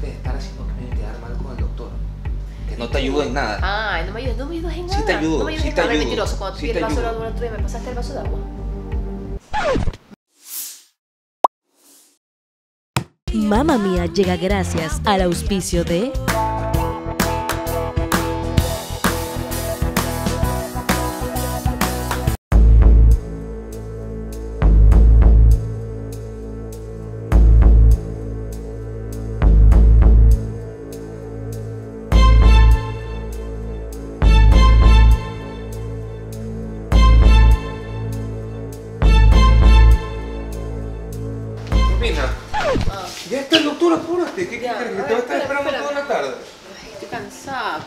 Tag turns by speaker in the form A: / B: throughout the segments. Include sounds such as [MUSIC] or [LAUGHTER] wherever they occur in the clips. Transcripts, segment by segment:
A: déjate de estar haciendo que me quedar mal con el doctor. Que no te ayudo en nada.
B: Ay, no me ayudas, no me ayudas en nada.
A: Sí te ayudo,
B: No me ayudas
A: sí
B: en
A: te
B: nada,
A: ayudo,
B: mentiroso. Cuando te
A: sí
B: pide
A: te
B: el vaso de
A: ayudo.
B: agua el otro día, me pasaste el vaso de agua.
C: Mamma Mía llega gracias al auspicio de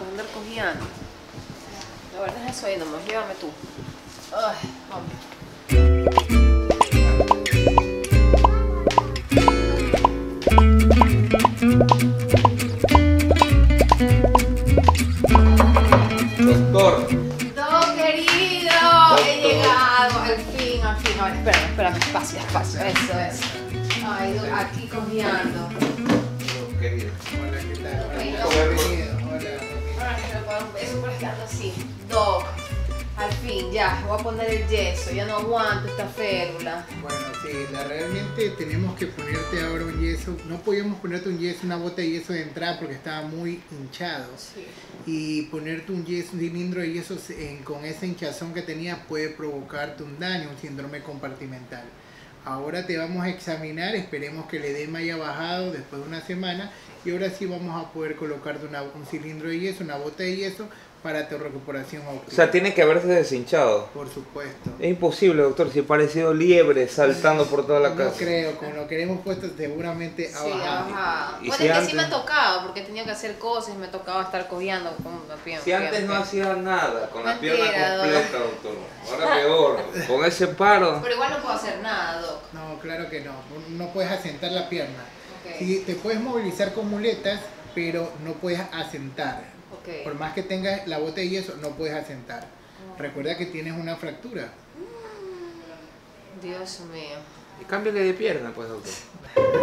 B: con andar cojeando. La verdad es eso ahí nomás, llévame tú. Ay, vamos.
A: Doctor,
B: ¡No, querido! He llegado, al fin, al fin. A ver, espera, espera, despacio, despacio. Eso, eso. Ay, aquí cojeando.
A: querido.
D: Hola, ¿qué tal?
B: Ok,
D: Hola,
B: no.
D: bienvenido. Hola.
B: Que así. Doc, al fin, ya, voy a poner el yeso. Ya no aguanto esta férula.
D: Bueno, sí, la, realmente tenemos que ponerte ahora un yeso. No podíamos ponerte un yeso, una bota de yeso de entrada porque estaba muy hinchado.
B: Sí.
D: Y ponerte un yeso, un cilindro de yeso en- con esa hinchazón que tenía puede provocarte un daño, un síndrome compartimental. Ahora te vamos a examinar, esperemos que el edema haya bajado después de una semana y ahora sí vamos a poder colocarte una- un cilindro de yeso, una bota de yeso para tu recuperación óptima.
A: O sea, tiene que haberse deshinchado.
D: Por supuesto.
A: Es imposible, doctor, si he parecido liebre saltando por toda la
D: No
A: casa.
D: creo, como lo queremos puesto seguramente ha
B: Sí,
D: bajado.
B: ajá. Bueno,
A: si
B: es que
A: antes-
B: sí me ha tocado, porque tenía que hacer cosas y me tocaba estar cojeando con la pierna.
A: Si antes no hacía nada, con la
B: Mentira,
A: pierna completa, doctor. Ahora peor, con ese paro.
B: Pero igual no puedo hacer nada, Doc.
D: No, claro que no. No puedes asentar la pierna.
B: Ok.
D: Sí, te puedes movilizar con muletas, pero no puedes asentar. Por más que tengas la bota de yeso, no puedes asentar. Recuerda que tienes una fractura.
B: Dios mío.
A: Y cámbiale de pierna, pues, doctor.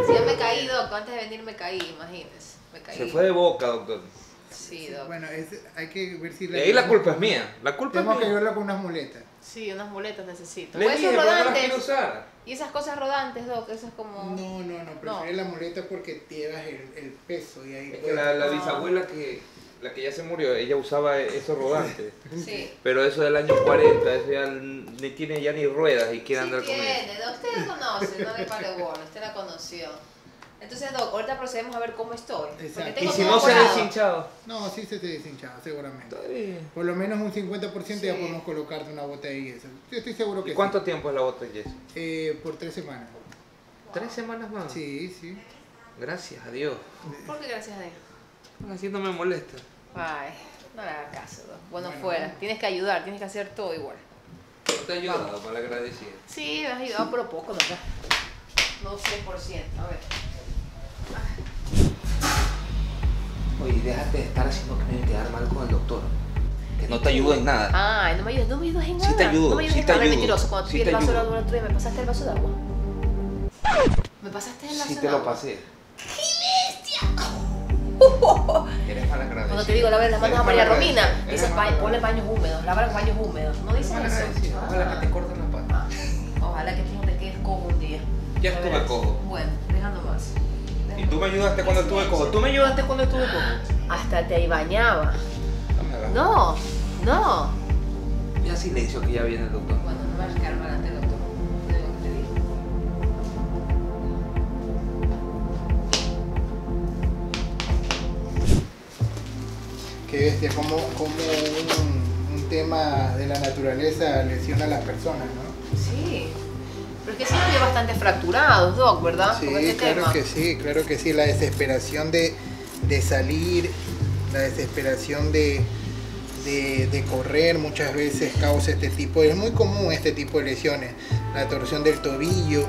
B: Si ya me caí, Doc. Antes de venir me caí, imagínese. Me caí.
A: Se fue de boca, doctor.
B: Sí, Doc.
D: Bueno, es- hay que ver si
A: Y ahí la culpa es mía. La culpa es
D: Tenemos que
A: mía.
D: ayudarlo con unas muletas.
B: Sí, unas muletas necesito.
A: Le
B: O
A: dije, no las
B: rodantes.
A: usar.
B: Y esas cosas rodantes, Doc. Eso es como.
D: No, no, no. Prefiero la muleta porque llevas el, el peso y ahí
A: Es que la, la bisabuela que, la que ya se murió, ella usaba esos rodantes. [LAUGHS]
B: Sí.
A: Pero eso del año 40, eso ya ni tiene ya ni ruedas y quiere
B: Sí
A: andar con
B: tiene, Doc. Usted la conoce, no le pare bola. Usted la conoció. Entonces, Doc, ahorita procedemos a ver cómo estoy. Porque
D: Exacto.
B: tengo
A: Y si no se ha deshinchado.
D: No, sí se te deshinchaba, seguramente.
A: Bien.
D: Por lo menos un 50% ya
B: Sí.
D: podemos colocarte una bota de yeso. Yo estoy seguro que
A: ¿Y cuánto tiempo es la bota de yeso?
D: Eh, por tres semanas.
A: Tres semanas más.
D: Sí, sí.
A: Gracias a Dios.
B: ¿Por qué gracias a Dios?
A: Así no me molesta.
B: Ay, no le hagas caso. Bueno,
D: Bueno.
B: fuera. Tienes que ayudar, tienes que hacer todo igual.
A: No te he ayudado, mal agradecido.
B: Sí, me has ayudado, pero poco, ¿no? No 100%. A ver.
A: Oye, déjate de estar haciendo que me quedar mal con el doctor. Que no te ayudo en nada.
B: Ay, no me ayudas, no me ayudas en
A: Sí
B: nada.
A: te ayudo,
B: no me ayudas
A: sí
B: en
A: te
B: nada,
A: ayudo,
B: mentiroso. Cuando te
A: sí
B: el vaso de
A: ayudo.
B: agua me pasaste el vaso de agua. ¿Me pasaste el vaso
A: Sí
B: de
A: te lo
B: agua?
A: pasé. [LAUGHS] Eres.
B: Cuando te digo, lave las manos a María Romina, dices,
A: Eres mal
B: "Pa- ponle paños húmedos, lava los paños húmedos. No dices eso. [LAUGHS]
A: Ojalá que te corten la pata.
B: Ah, Ojalá que tú no te quedes cojo un día.
A: Ya estuve cojo.
B: Bueno, dejando más.
A: Y tú me ayudaste cuando estuve cojo. Tú me ayudaste cuando estuve cojo.
B: Hasta te bañaba.
A: No.
B: No.
A: Ya silencio que ya viene el doctor.
B: Bueno, no me vas a
D: Qué bestia, como, como un, un tema de la naturaleza lesiona a las personas, ¿no?
B: Sí. Pero es que sí nos bastante fracturados, Doc, ¿verdad?
D: Sí,
B: este
D: claro
B: tema.
D: que sí, claro que sí. La desesperación de, de salir, la desesperación de, de, de correr muchas veces causa este tipo, es muy común este tipo de lesiones. La torsión del tobillo,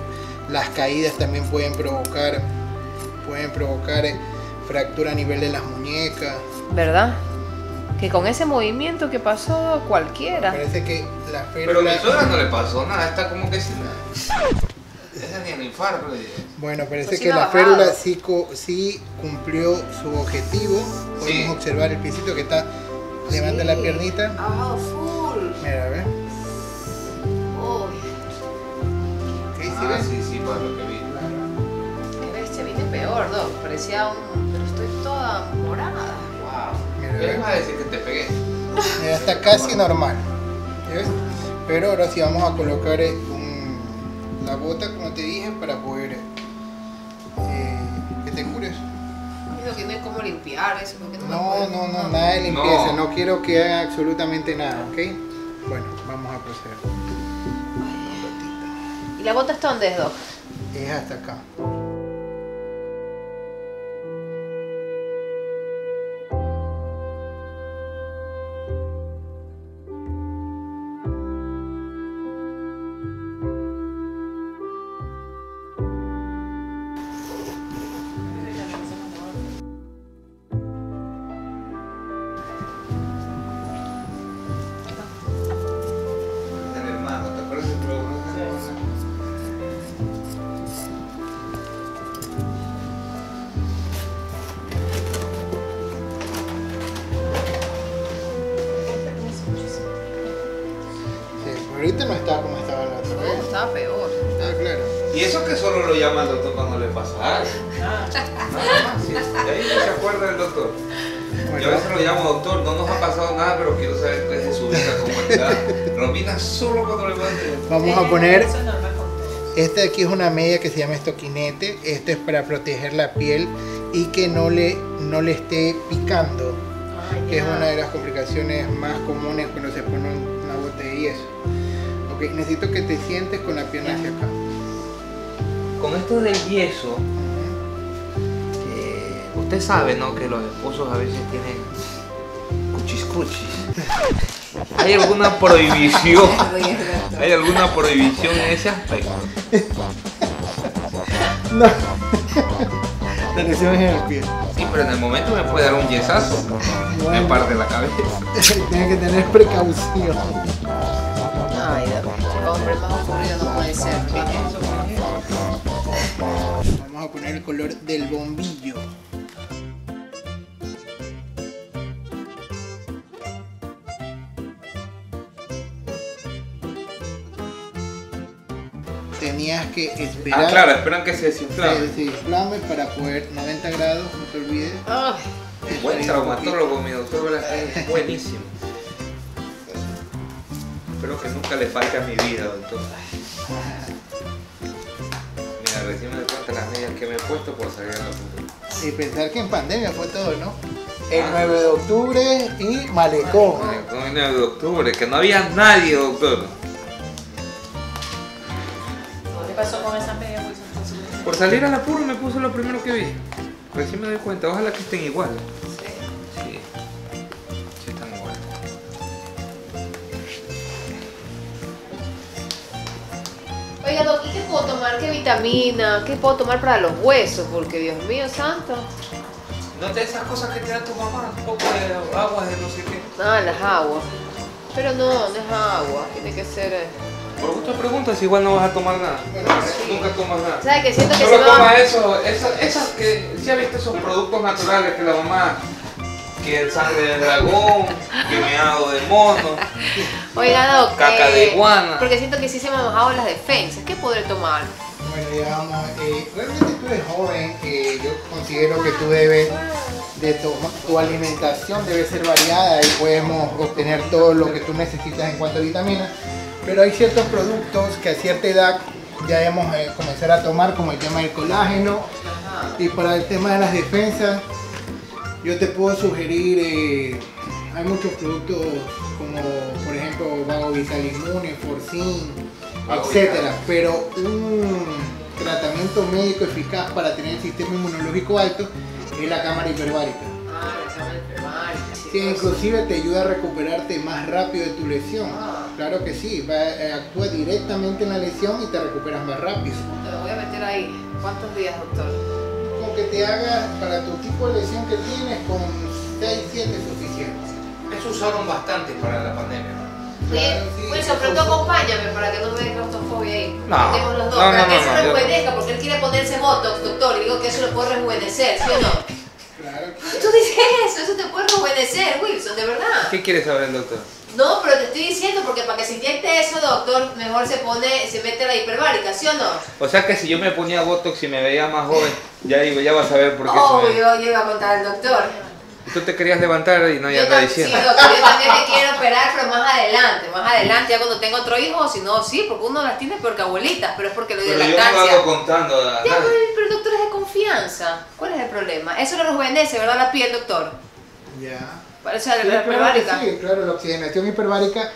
D: las caídas también pueden provocar, pueden provocar fractura a nivel de las muñecas.
B: ¿Verdad? Que con ese movimiento que pasó cualquiera.
D: Parece que la
A: Pero a suegra no le pasó nada. Está como que sin nada. Esa ni el infarto. y-
D: Bueno, parece
B: Pues
D: que la férula sí, cumplió su objetivo. Podemos
A: Sí.
D: observar el piecito que está. Levanta la piernita.
B: Ha bajado full.
D: Mira, a ver.
B: Uy,
D: ¿Qué sí
A: Ah,
D: ves?
A: sí, sí, para lo que vi.
B: qué bestia, vine peor, Doc. Parecía un. Pero estoy toda morada.
A: ¿Qué vas a decir que te pegué?
D: Mira, está casi normal. ¿Ya ves? Pero ahora sí vamos a colocar eh, un- la bota, como te dije, para poder eh, que te cures.
B: No hay cómo limpiar eso. no
D: No, no, no, nada de limpieza. No,
A: No.
D: quiero que haga absolutamente nada, ¿ok? Bueno, vamos a proceder.
B: ¿Y la bota está dónde es, Doc?
D: Es hasta acá.
A: Y eso que solo lo llama al doctor cuando le pasa algo. Nada más, sí. De ahí no se acuerda del doctor. Yo a veces lo llamo doctor, no nos ha pasado nada, pero quiero saber qué es de su vida, cómo está. Romina solo cuando le pasa
D: vamos a poner. Esta de aquí es una media que se llama estoquinete. Esto es para proteger la piel y que no le, no le esté picando.
B: Ay,
D: que es una de las complicaciones más comunes cuando se pone una bota de yeso. Ok, necesito que te sientes con la pierna hacia acá.
A: Con esto del yeso, eh, usted sabe, ¿no? Que los esposos a veces tienen cuchis cuchis. ¿Hay alguna prohibición? ¿Hay alguna prohibición en ese aspecto?
D: No. La lesión es en el pie.
A: Sí, pero en el momento me puede dar un yesazo. Me
D: Bueno.
A: parte la cabeza.
D: Tienes que tener precaución.
B: Ay, hombre más ocurrido no puede ser.
D: Vamos a poner el color del bombillo. Tenías que esperar
A: Ah, claro, esperan que se
D: que
A: desinflame.
D: se inflame para poder 90 grados, no te olvides.
A: Buen traumatólogo, mi doctor es buenísimo. [LAUGHS] Espero que nunca le falte a mi vida, doctor. Recién me doy cuenta las medias que me he puesto por salir a la punta.
D: Y pensar que en pandemia fue todo, ¿no? El
A: Ah.
D: 9 de octubre y Malecón.
A: Con el 9 de octubre, que no había nadie, doctor.
E: ¿Qué pasó con esa media? Pues, entonces,
A: Por salir al apuro me puse lo primero que vi. Recién me doy cuenta, ojalá que estén igual.
B: ¿Qué vitamina? ¿Qué puedo tomar para los huesos? Porque, Dios mío santo.
A: No te esas cosas que te da tu mamá, un poco de agua de no sé qué.
B: Ah, las aguas. Pero no, no es agua. Tiene que ser... eh,
A: Por gusto preguntas, igual no vas a tomar nada.
B: Sí.
A: Nunca tomas nada.
B: ¿Sabes que Siento que
A: Solo
B: se me
A: toma
B: va...
A: eso, esas, esas que, ¿sí has visto esos productos naturales que la mamá, que el sangre de dragón, que meado de mono?
B: Oiga, Doc,
A: Caca de iguana.
B: Porque siento que sí se me han bajado las defensas. ¿Qué podré tomar?
D: Bueno, eh, realmente tú eres joven, eh, yo considero que tú debes de tomar, tu alimentación debe ser variada y podemos obtener todo lo que tú necesitas en cuanto a vitaminas, pero hay ciertos productos que a cierta edad ya debemos eh, comenzar a tomar, como el tema del colágeno, y para el tema de las defensas, yo te puedo sugerir, eh, hay muchos productos como por ejemplo Vago Vital Inmune, Forcin, etcétera, pero un tratamiento médico eficaz para tener el sistema inmunológico alto es la cámara hiperbárica.
B: Ah, la cámara hiperbárica. sí,
D: Que
B: pues.
D: inclusive te ayuda a recuperarte más rápido de tu lesión.
B: Ah.
D: Claro que sí, va, eh, actúa directamente en la lesión y te recuperas más rápido.
B: Te lo voy a meter ahí. ¿Cuántos días, doctor?
D: Con que te haga para tu tipo de lesión que tienes con 6, 7 es suficiente.
A: Eso usaron bastante para la pandemia.
B: Oye, Wilson, pero tú acompáñame para que no me dé claustrofobia ahí.
A: No,
B: los dos.
A: no,
B: para
A: no,
B: que
A: no, yo-
B: rejuvenezca, porque él quiere ponerse Botox, doctor. Y digo que eso lo puede rejuvenecer, ¿sí o no?
D: Claro.
B: Tú dices eso, eso te puede rejuvenecer, Wilson, de verdad.
A: ¿Qué quiere saber doctor?
B: No, pero te estoy diciendo porque para que se inyecte eso, doctor, mejor se pone, se mete la hiperbárica, ¿sí o no?
A: O sea que si yo me ponía Botox y me veía más joven, ya digo, ya vas a ver por qué.
B: Obvio, yo iba a contar al doctor.
A: Tú te querías levantar y no, ya está diciendo.
B: Sí, doctor, yo también me quiero operar, pero más adelante, más adelante, ya cuando tengo otro hijo, si no, sí, porque uno las tiene peor que abuelitas, pero es porque lo de
A: Pero yo no lo
B: lactancia.
A: contando
B: Ya, pero, pero el doctor es de confianza. ¿Cuál es el problema? Eso lo rejuvenece, ¿verdad? La piel, doctor.
D: Ya.
B: Parece la
D: Sí,
B: la
D: claro,
B: hiperbárica.
D: sí, claro, la oxigenación hiperbárica,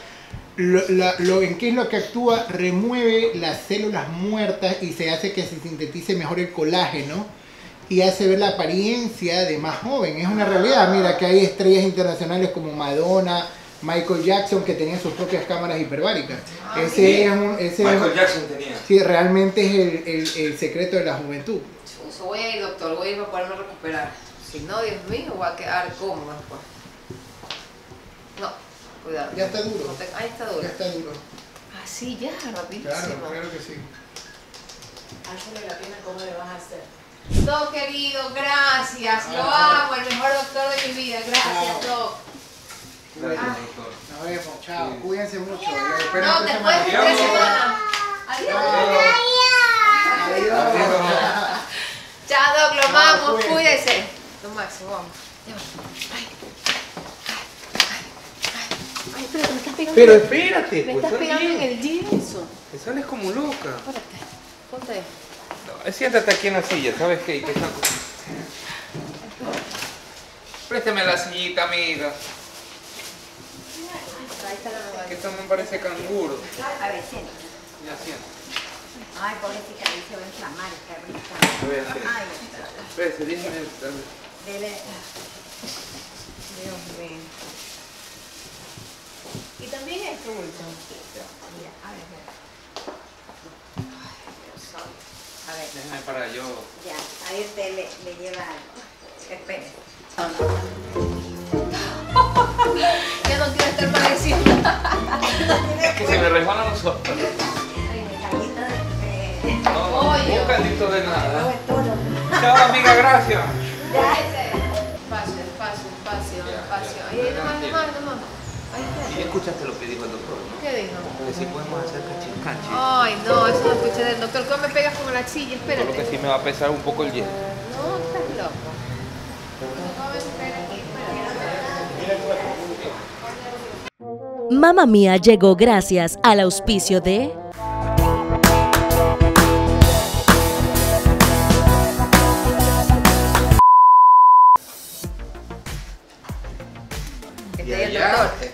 D: lo, la- lo- ¿en qué es lo que actúa? Remueve las células muertas y se hace que se sintetice mejor el colágeno y hace ver la apariencia de más joven. Es una realidad. Mira que hay estrellas internacionales como Madonna, Michael Jackson que tenían sus propias cámaras hiperbáricas. ese es un, ese es-
A: Michael Jackson tenía.
D: sí, realmente es el, el- el secreto de la juventud.
B: Chuzo, voy a ir, doctor, voy a ir para poderme recuperar. Si no, Dios mío, voy a quedar cómoda después. No, cuidado.
D: Ya está duro.
B: No te- Ahí está duro.
D: Ya está duro.
B: Ah, sí, ya, rapidísimo.
D: Claro, claro que sí.
E: Álzale la pierna, ¿cómo le vas a hacer?
B: Doc, querido, gracias. Lo amo, el mejor doctor de mi vida. Gracias, Doc.
A: Gracias, doctor.
D: Nos vemos, chao. Cuídense mucho.
B: No, después de tres semanas. Adiós.
D: Adiós.
B: Chao, Doc, lo amamos.
D: cuídense.
B: Cuídese. Lo máximo, vamos. Ay. Ay, ay, espérate, me estás pegando.
A: Pero espérate,
B: Me
A: pues
B: estás
A: está
B: pegando en el yeso.
A: Te sales como loca.
B: Espérate. Ponte
A: siéntate aquí en la silla, ¿sabes qué? ¿Qué saco? Préstame la sillita, amiga.
B: Ahí está la nueva.
A: Que esto me parece canguro.
F: A ver, siéntate.
A: Ya siento.
F: Ay, pobrecita, ahí se va a inflamar esta
A: Lo
F: risa.
A: voy a hacer.
F: Ay, está.
A: Espérese, déjeme. dame.
F: Debe.
B: Dios mío. Y también esto, Wilson.
F: Mira, a ver, mira. A ver,
A: Déjame para yo.
F: ya. Ahí usted le, le lleva algo. Espere. [LAUGHS]
B: Ya no quiero estar padeciendo.
A: Es que se me resbalan los ojos.
F: Ay, mi caldito de. de-
A: No,
B: Pollo.
A: un caldito de nada.
F: es todo.
A: Chao, amiga, gracias. Ya,
B: despacio.
A: ya.
B: Ahí, ahí, nomás, nomás, nomás.
A: Y escuchaste lo que dijo el doctor, ¿no?
B: ¿Qué dijo?
A: Que si podemos hacer cachicachi.
B: Ay, no, eso lo escuché del doctor. ¿Cómo me pegas con la silla? Espérate.
A: Solo que sí me va a pesar un poco el hielo.
B: No, estás loco.
C: Mamma Mía llegó gracias al auspicio de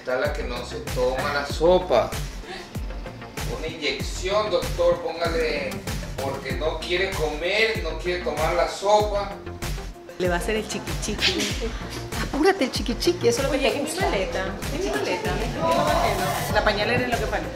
B: está
A: la que no se toma la sopa. Una inyección, doctor, póngale, porque no quiere comer, no quiere tomar la sopa.
E: Le va a hacer el chiqui chiqui.
B: Apúrate el chiqui chiqui, eso es lo que
E: Oye,
B: te
E: ¿y mi
B: gusta.
E: mi maleta? ¿Y mi maleta? La pañalera es lo que falta.